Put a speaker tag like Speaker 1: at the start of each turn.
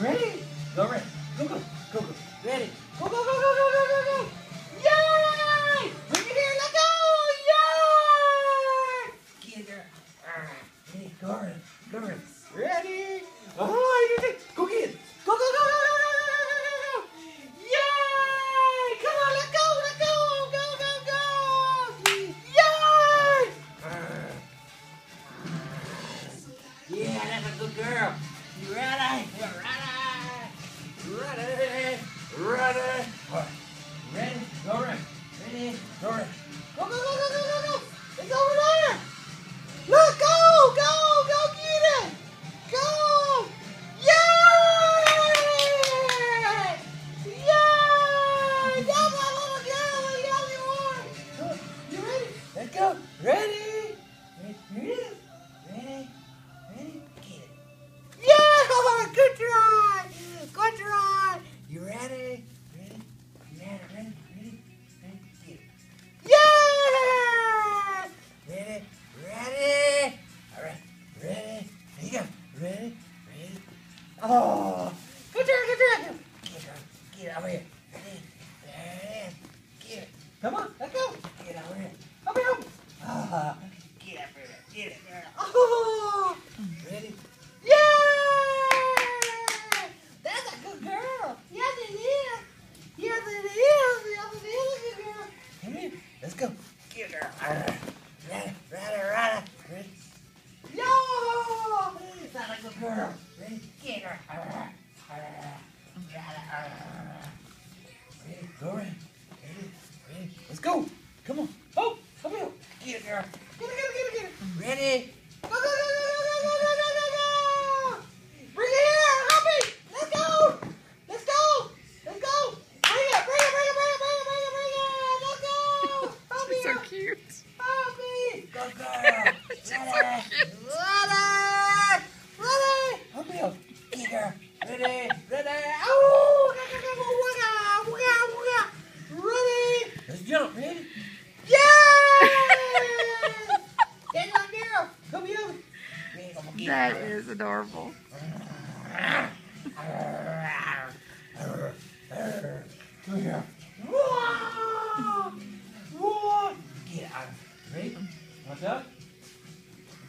Speaker 1: Ready? Go ready. Go go go go. Ready? Go go go go go go go go. Yay! Bring it here. Let go. Yay! Get her. Hey, Gorin. Gorin. Ready? Oh, you did. Go get it. Go go go go go go go go. Yay! Come on, let go, let go, go go go. Yay! Yeah, that's a good girl. Ready? Ready? Ready? Ready? Ready? Go right. Ready? Go right. Go, go, go, go, go, go, go. It's over there. Look, go, go, go get it. Go. Yay! Yay! Go. Ready? Ready? All right. Ready? Here you go. Ready? Ready? Oh! Good try! Good try! Get it. Get it over here. Ready? Ready? Get it. Come on. Let's go. Get it over here. Over here. Ah! Get up here. Get it. Girl. Oh! Ready? Yeah! That's a good girl. Yes, it is. Yes, it is. Yes, it is a good girl. Come here. Let's go. Get her. Ready, ready, ready. Ready? Yo! That's a girl. Get her. Let's go. Come on. Oh, come here. Get her. Let's jump, ready? Yeah! Stand up! Come here!
Speaker 2: That is adorable.
Speaker 1: Come here.